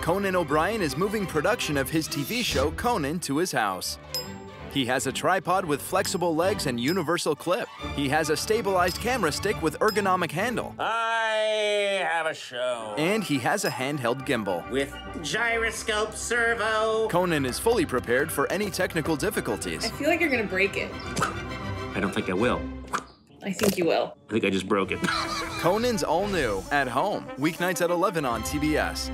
Conan O'Brien is moving production of his TV show Conan to his house. He has a tripod with flexible legs and universal clip. He has a stabilized camera stick with ergonomic handle. I have a show. And he has a handheld gimbal. With gyroscope servo. Conan is fully prepared for any technical difficulties. I feel like you're gonna break it. I don't think I will. I think you will. I think I just broke it. Conan's all new at home, weeknights at 11 on TBS.